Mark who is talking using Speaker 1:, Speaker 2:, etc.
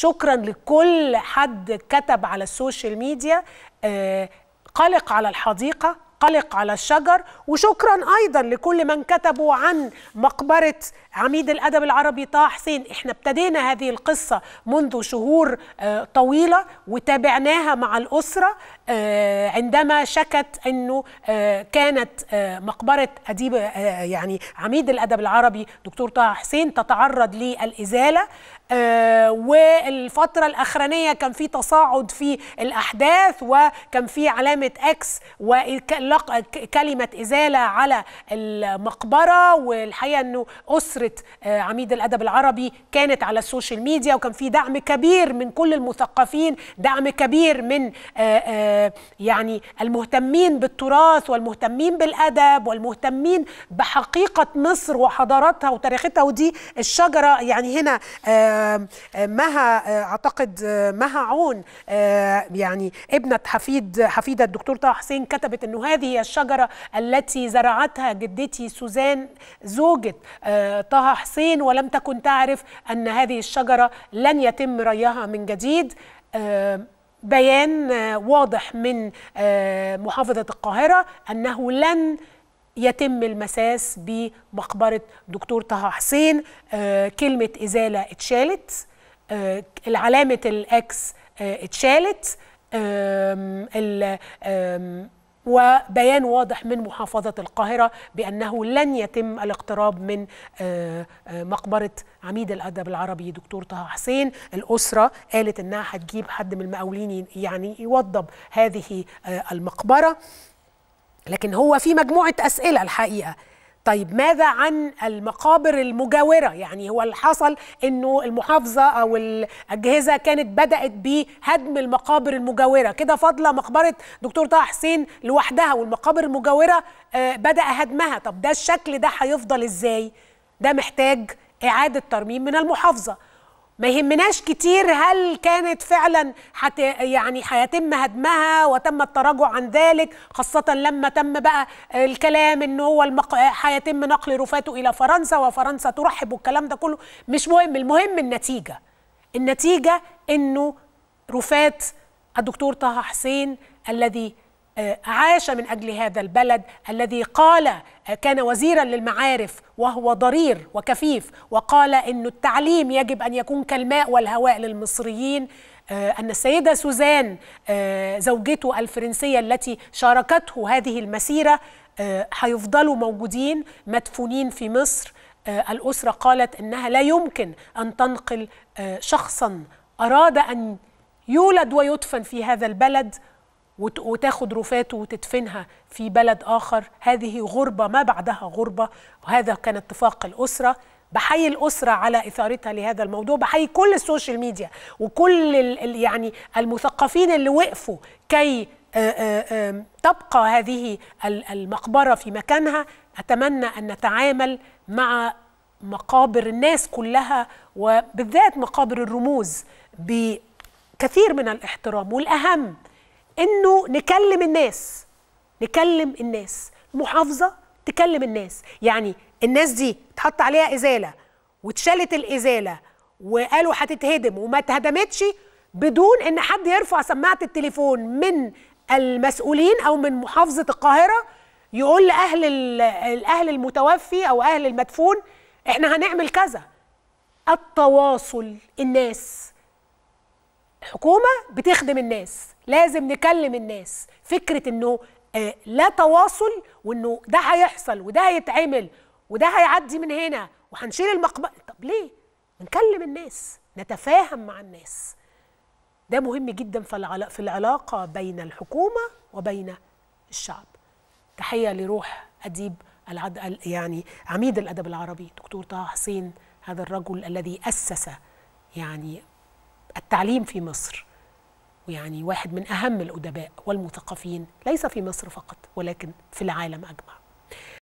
Speaker 1: شكرا لكل حد كتب على ال social media آه، قلق على الحديقة قلق على الشجر وشكرا أيضا لكل من كتبوا عن مقبرة عميد الأدب العربي طه حسين. إحنا ابتدينا هذه القصة منذ شهور آه، طويلة وتابعناها مع الأسرة آه، عندما شكت إنه كانت مقبرة أديب يعني عميد الأدب العربي دكتور طه حسين تتعرض للإزالة. والفترة الأخرانية كان في تصاعد في الأحداث وكان في علامة X وكلمة إزالة على المقبرة والحقيقة أنه أسرة آه، عميد الأدب العربي كانت على ال social media وكان في دعم كبير من كل المثقفين دعم كبير من آه، آه، يعني المهتمين بالتراث والمهتمين بالأدب والمهتمين بحقيقة مصر وحضارتها وتاريختها ودي الشجرة يعني هنا آه، آه، مها آه، أعتقد آه، مها عون آه، يعني ابنة حفيد حفيدة الدكتور طه حسين كتبت أنه هذه هي الشجرة التي زرعتها جدتي سوزان زوجة طه حسين ولم تكن تعرف أن هذه الشجرة لن يتم ريها من جديد. بيان واضح من محافظة القاهرة أنه لن يتم المساس بمقبرة دكتور طه حسين آه، كلمة إزالة اتشالت آه، العلامة الأكس آه، اتشالت وبيان واضح من محافظة القاهرة بأنه لن يتم الاقتراب من مقبرة عميد الأدب العربي دكتور طه حسين. الأسرة قالت أنها هتجيب حد من المقاولين يعني يوضب هذه المقبرة. لكن هو في مجموعة أسئلة الحقيقة. طيب ماذا عن المقابر المجاورة؟ يعني هو اللي حصل إنه المحافظة أو الأجهزة كانت بدأت بهدم المقابر المجاورة. كده فاضلة مقبرة دكتور طه حسين لوحدها والمقابر المجاورة آه، بدأ هدمها. طب ده الشكل ده هيفضل إزاي؟ ده محتاج إعادة ترميم من المحافظة. ما يهمناش كتير هل كانت فعلا حت يعني هيتم هدمها وتم التراجع عن ذلك خاصة لما تم بقى الكلام إن هو المق... هيتم نقل رفاته إلى فرنسا وفرنسا ترحب والكلام ده كله. مش مهم المهم النتيجة. النتيجة إنه رفات الدكتور طه حسين الذي عاش من أجل هذا البلد الذي قال آه، كان وزيرا للمعارف وهو ضرير وكفيف وقال انه التعليم يجب أن يكون كالماء والهواء للمصريين. آه، أن السيدة سوزان آه، زوجته الفرنسية التي شاركته هذه المسيرة آه، هيفضلوا موجودين مدفونين في مصر. آه، الأسرة قالت إنها لا يمكن أن تنقل آه، شخصا. أراد أن يولد ويدفن في هذا البلد وتاخد رفاته وتدفنها في بلد آخر. هذه غربة ما بعدها غربة. وهذا كان اتفاق الأسرة. بحيي الأسرة على إثارتها لهذا الموضوع. بحيي كل ال social media وكل يعني المثقفين اللي وقفوا كي تبقى هذه ال- المقبرة في مكانها. أتمنى أن نتعامل مع مقابر الناس كلها وبالذات مقابر الرموز بكثير من الاحترام والأهم إنه نكلم الناس. نكلم الناس. المحافظه تكلم الناس. يعني الناس دي اتحط عليها إزالة واتشالت الإزالة وقالوا هتتهدم وما اتهدمتش بدون إن حد يرفع سماعة التليفون من المسؤولين أو من محافظة القاهرة يقول لأهل ال- الأهل المتوفي أو أهل المدفون إحنا هنعمل كذا. التواصل الناس. الحكومة بتخدم الناس لازم نكلم الناس. فكرة إنه آه لا تواصل وإنه ده هيحصل وده هيتعمل وده هيعدي من هنا وهنشيل المقبرة طب ليه؟ نكلم الناس نتفاهم مع الناس. ده مهم جدا في العلا- في العلاقة بين الحكومة وبين الشعب. تحية لروح أديب العد... ال- يعني عميد الأدب العربي دكتور طه حسين هذا الرجل الذي أسس يعني التعليم في مصر ويعني واحد من أهم الأدباء والمثقفين ليس في مصر فقط ولكن في العالم أجمع.